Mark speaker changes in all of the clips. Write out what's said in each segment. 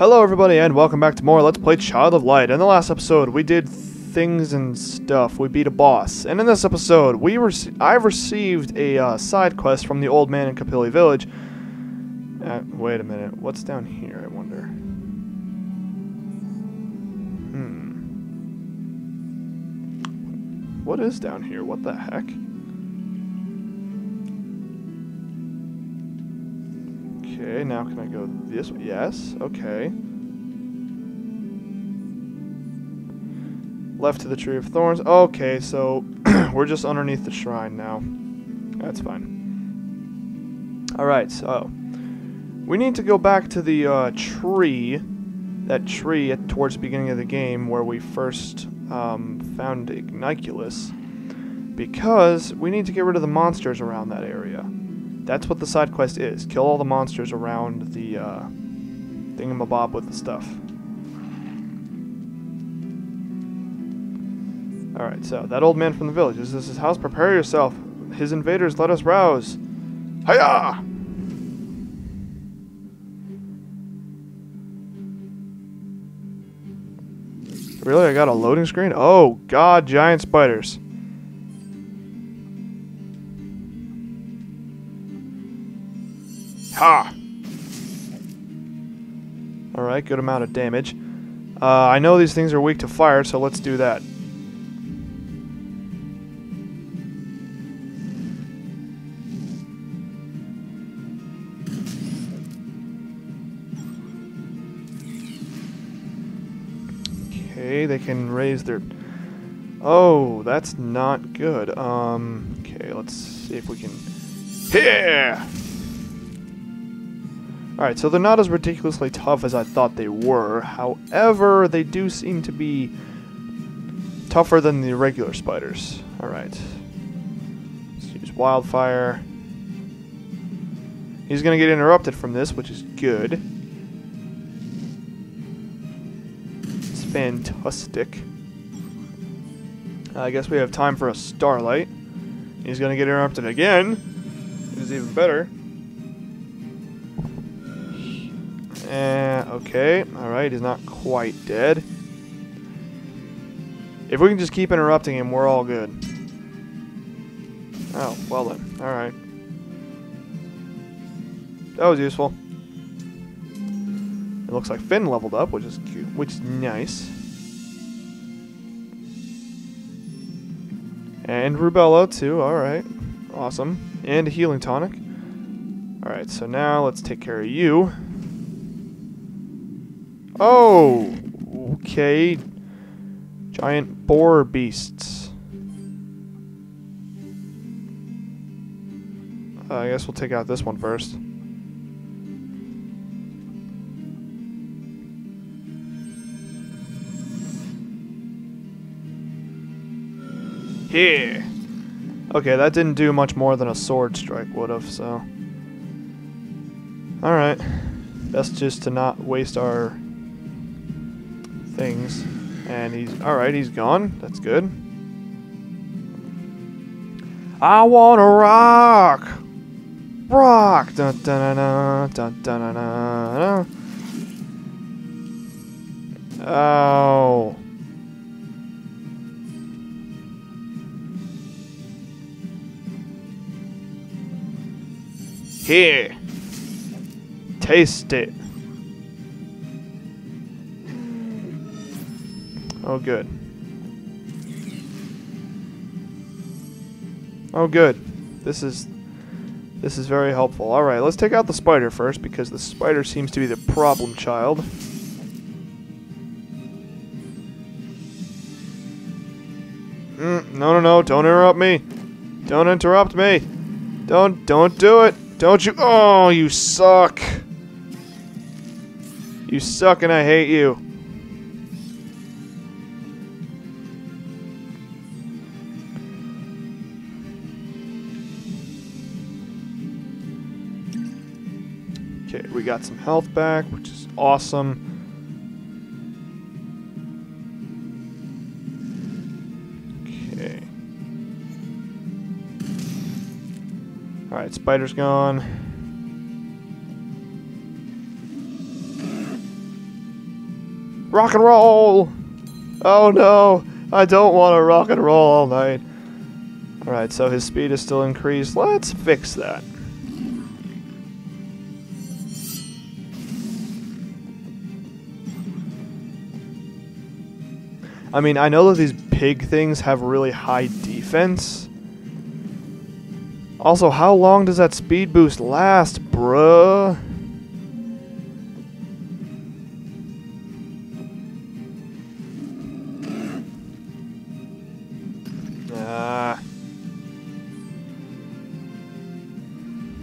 Speaker 1: Hello, everybody, and welcome back to more Let's Play Child of Light. In the last episode, we did things and stuff. We beat a boss, and in this episode, we rec- I've received a uh, side quest from the old man in Capilli Village. Uh, wait a minute, what's down here? I wonder. Hmm. What is down here? What the heck? Okay, now can I go this way? Yes, okay. Left to the Tree of Thorns. Okay, so we're just underneath the shrine now. That's fine. Alright, so we need to go back to the uh, tree, that tree at, towards the beginning of the game where we first um, found Igniculus, because we need to get rid of the monsters around that area. That's what the side quest is. Kill all the monsters around the uh, thingamabob with the stuff. Alright, so that old man from the village. Is this his house? Prepare yourself. His invaders let us rouse. Hiya! Really? I got a loading screen? Oh, God, giant spiders. Ha! Alright, good amount of damage. Uh, I know these things are weak to fire, so let's do that. Okay, they can raise their... Oh, that's not good. Um, okay, let's see if we can... Here! Alright, so they're not as ridiculously tough as I thought they were. However, they do seem to be tougher than the regular spiders. Alright. Let's use wildfire. He's going to get interrupted from this, which is good. It's fantastic. I guess we have time for a starlight. He's going to get interrupted again. It is even better. Eh, okay. Alright, he's not quite dead. If we can just keep interrupting him, we're all good. Oh, well then. Alright. That was useful. It looks like Finn leveled up, which is cute, which is nice. And Rubella too, alright. Awesome. And a healing tonic. Alright, so now let's take care of you. Oh! Okay. Giant boar beasts. Uh, I guess we'll take out this one first. Here. Okay, that didn't do much more than a sword strike would have, so. Alright. Best just to not waste our things. And he's alright, he's gone. That's good. I wanna rock! Rock! Dun dun dun dun dun dun dun dun. Oh. Here. Taste it. Oh, good. Oh, good. This is this is very helpful. All right, let's take out the spider first because the spider seems to be the problem child. Mm, no, no, no! Don't interrupt me! Don't interrupt me! Don't, don't do it! Don't you? Oh, you suck! You suck, and I hate you. Got some health back, which is awesome. Okay. Alright, spider's gone. Rock and roll! Oh no, I don't want to rock and roll all night. Alright, so his speed is still increased. Let's fix that. I mean, I know that these pig things have really high defense. Also, how long does that speed boost last, bruh? Ah.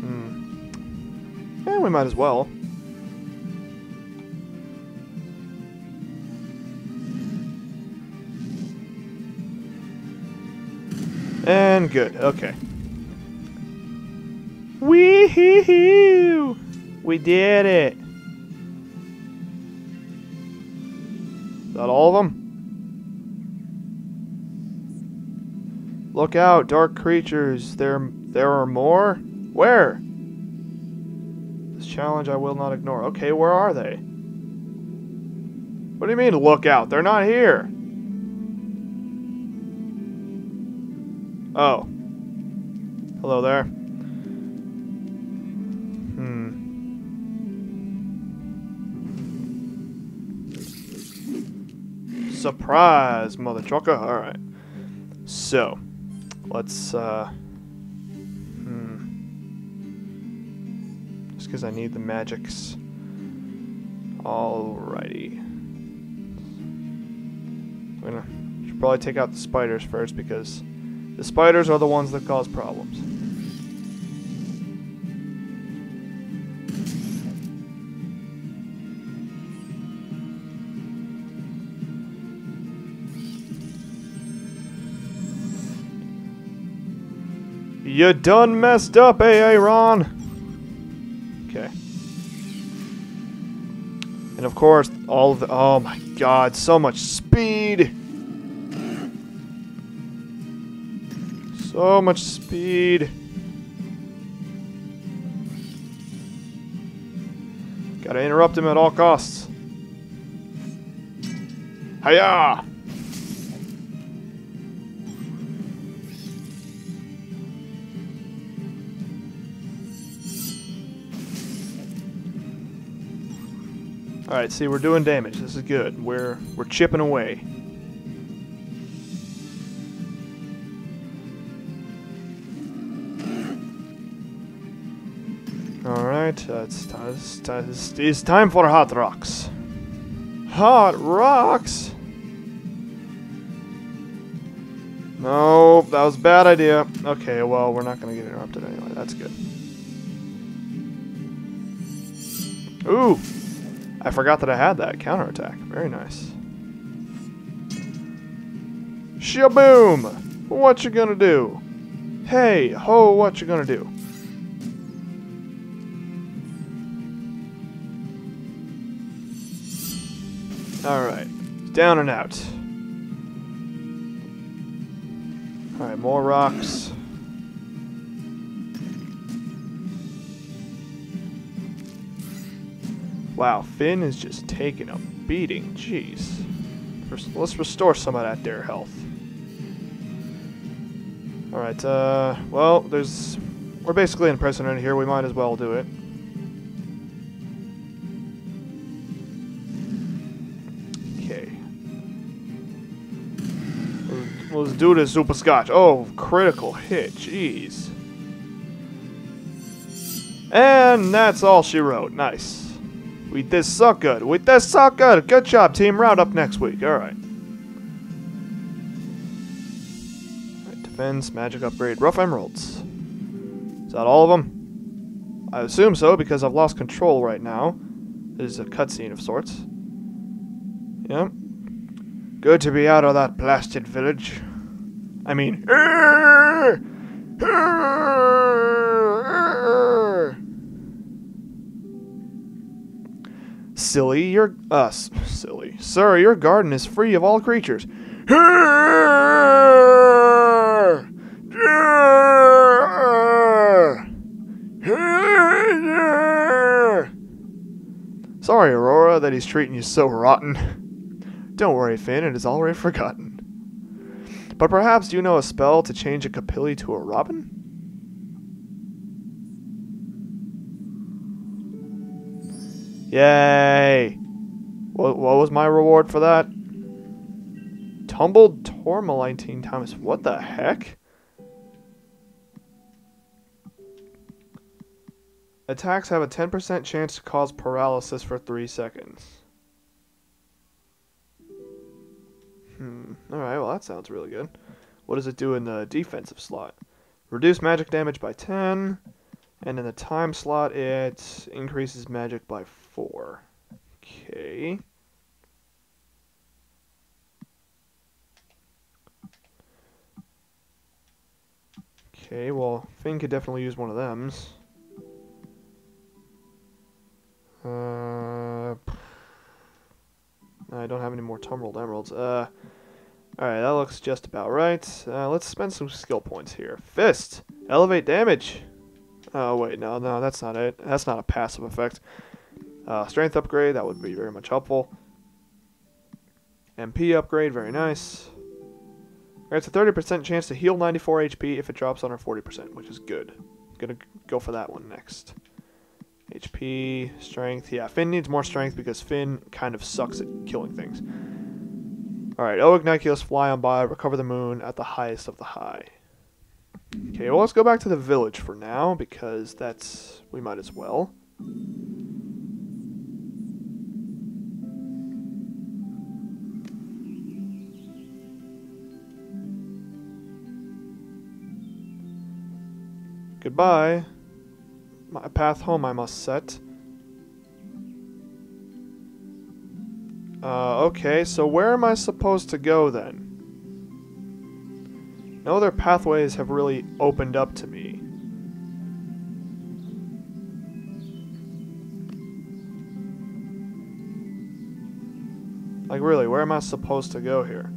Speaker 1: Hmm. Eh, we might as well. And good. Okay. Wee-hoo-hoo! We did it! Is that all of them? Look out, dark creatures. There, there are more? Where? This challenge I will not ignore. Okay, where are they? What do you mean, look out? They're not here! Oh. Hello there. Hmm. Surprise, mother trucker. Alright. So, let's, uh... Hmm. Just because I need the magics. Alrighty. We're gonna should probably take out the spiders first because the spiders are the ones that cause problems. You done messed up, eh, Ron? Okay. And of course, all of the- oh my god, so much speed! So much speed. Gotta interrupt him at all costs. Hiya! Alright, see, we're doing damage. This is good. We're we're chipping away. Uh, it's, it's, it's, it's time for hot rocks. Hot rocks? No, that was a bad idea. Okay, well, we're not going to get interrupted anyway. That's good. Ooh! I forgot that I had that counterattack. Very nice. Shaboom! What you gonna do? Hey, ho, what you gonna do? Alright, down and out. Alright, more rocks. Wow, Finn is just taking a beating. Jeez. Let's restore some of that there health. Alright, uh, well, there's... We're basically in precedent here. We might as well do it. Let's do this super scotch. Oh, critical hit. Jeez. And that's all she wrote. Nice. We did so good. We did so good. Good job, team. Round up next week. All right. right. Defense, magic upgrade, rough emeralds. Is that all of them? I assume so because I've lost control right now. This is a cutscene of sorts. Yep. Good to be out of that blasted village. I mean, Silly, your us, uh, silly. Sir, your garden is free of all creatures. Sorry, Aurora, that he's treating you so rotten. Don't worry, Finn, it is already forgotten. But perhaps you know a spell to change a Capilli to a Robin? Yay! What, what was my reward for that? Tumbled Tourmaline times. What the heck? Attacks have a 10% chance to cause paralysis for 3 seconds. Hmm. Alright, well that sounds really good. What does it do in the defensive slot? Reduce magic damage by 10. And in the time slot, it increases magic by 4. Okay. Okay, well, Finn could definitely use one of them. Uh, I don't have any more Tumbled Emeralds. Uh, Alright, that looks just about right. Uh, let's spend some skill points here. Fist! Elevate damage! Oh, wait, no, no, that's not it. That's not a passive effect. Uh, strength upgrade, that would be very much helpful. MP upgrade, very nice. It's a 30% chance to heal 94 HP if it drops under 40%, which is good. I'm Gonna go for that one next. HP, strength. Yeah, Finn needs more strength because Finn kind of sucks at killing things. Alright, Igniculus, fly on by, recover the moon at the highest of the high. Okay, well, let's go back to the village for now, because that's... we might as well. Goodbye. My path home I must set. Uh, okay, so where am I supposed to go then? No other pathways have really opened up to me. Like really, where am I supposed to go here?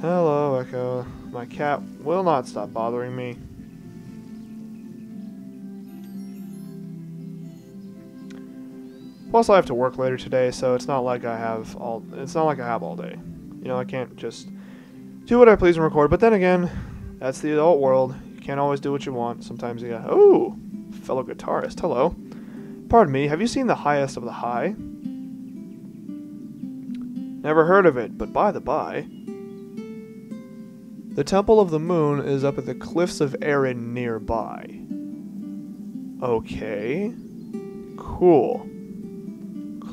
Speaker 1: Hello, Echo. My cat will not stop bothering me. Plus, I have to work later today, so it's not like I have all. It's not like I have all day. You know, I can't just do what I please and record. But then again, that's the adult world. You can't always do what you want. Sometimes you got. Oh, fellow guitarist. Hello. Pardon me. Have you seen the highest of the high? Never heard of it, but by the by. The Temple of the Moon is up at the Cliffs of Erin nearby. Okay. Cool.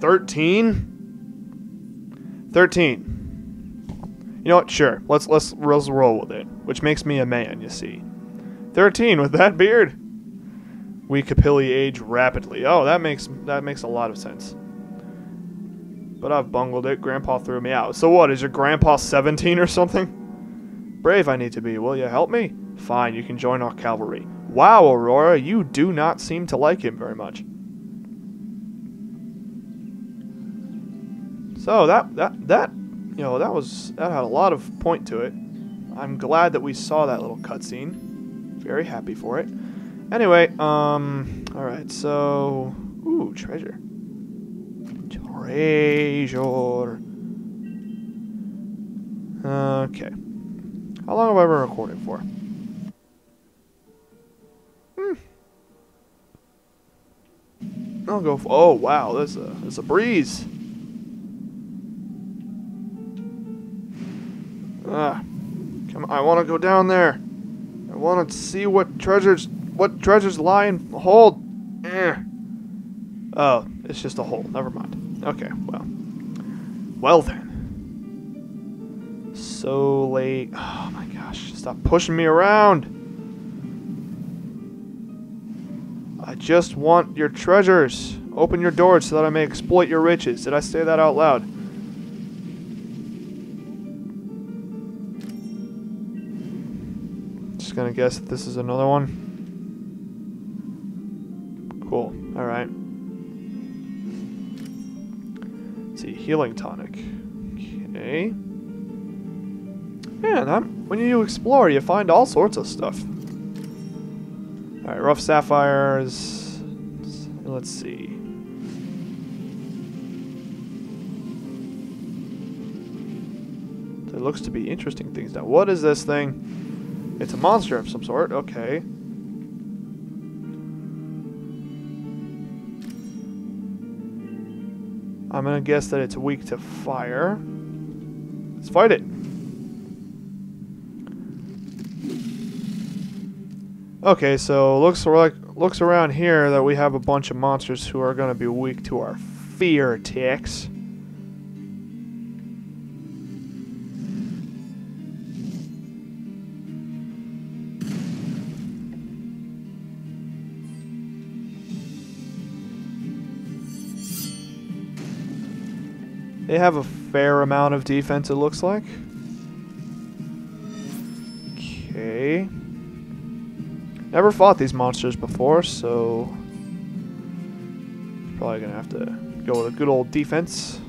Speaker 1: wait, wait. Thirteen? Thirteen. You know what? Sure. Let's let's let's roll with it. Which makes me a man, you see. Thirteen with that beard. We Capilli age rapidly. Oh, that makes that makes a lot of sense. But I've bungled it. Grandpa threw me out. So what? Is your grandpa 17 or something? Brave I need to be. Will you help me? Fine, you can join our cavalry. Wow, Aurora, you do not seem to like him very much. So that that that you know that was that had a lot of point to it. I'm glad that we saw that little cutscene. Very happy for it. Anyway, um, all right. So, ooh, treasure. Treasure. Okay. How long have I been recording for? Hmm. I'll go. For, oh wow, there's a there's a breeze. Ah, come! I want to go down there. I want to see what treasures, what treasures lie in hold. Eh. Oh, it's just a hole. Never mind. Okay, well, well then. So late. Oh my gosh! Stop pushing me around. I just want your treasures. Open your doors so that I may exploit your riches. Did I say that out loud? Gonna guess that this is another one. Cool. Alright. see. Healing tonic. Okay. Man, I'm, when you explore, you find all sorts of stuff. Alright, rough sapphires. Let's see. There looks to be interesting things now. What is this thing? It's a monster of some sort. Okay. I'm gonna guess that it's weak to fire. Let's fight it. Okay, so looks like looks around here that we have a bunch of monsters who are gonna be weak to our fear ticks. They have a fair amount of defense, it looks like. Okay. Never fought these monsters before, so... Probably gonna have to go with a good old defense.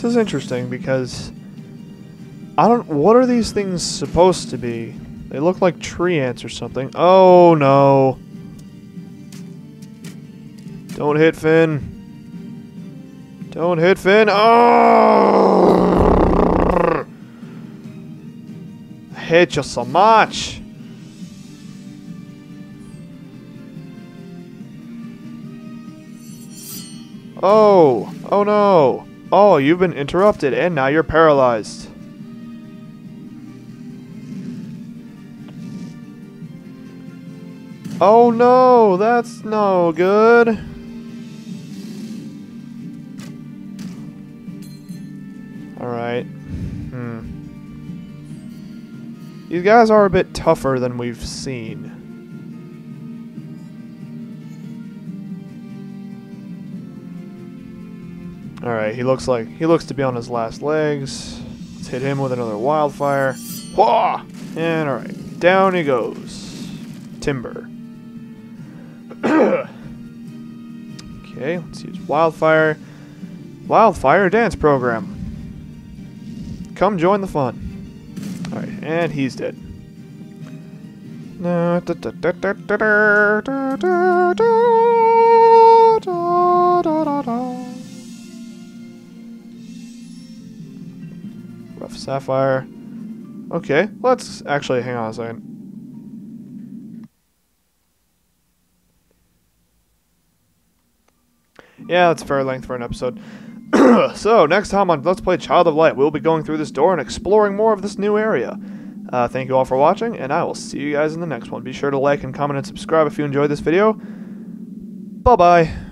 Speaker 1: This is interesting because I don't. What are these things supposed to be? They look like tree ants or something. Oh no! Don't hit Finn. Don't hit Finn. Oh! I hate you so much. Oh! Oh no! Oh, you've been interrupted and now you're paralyzed. Oh no, that's no good. Alright. Hmm. These guys are a bit tougher than we've seen. Alright, he looks like he looks to be on his last legs. Let's hit him with another wildfire. Whoa! And alright, down he goes. Timber. okay, let's use wildfire. Wildfire dance program. Come join the fun. Alright, and he's dead. Sapphire. Okay, let's actually hang on a second. Yeah, that's fair length for an episode. so, next time on Let's Play Child of Light, we'll be going through this door and exploring more of this new area. Uh, thank you all for watching, and I will see you guys in the next one. Be sure to like and comment and subscribe if you enjoyed this video. Bye-bye.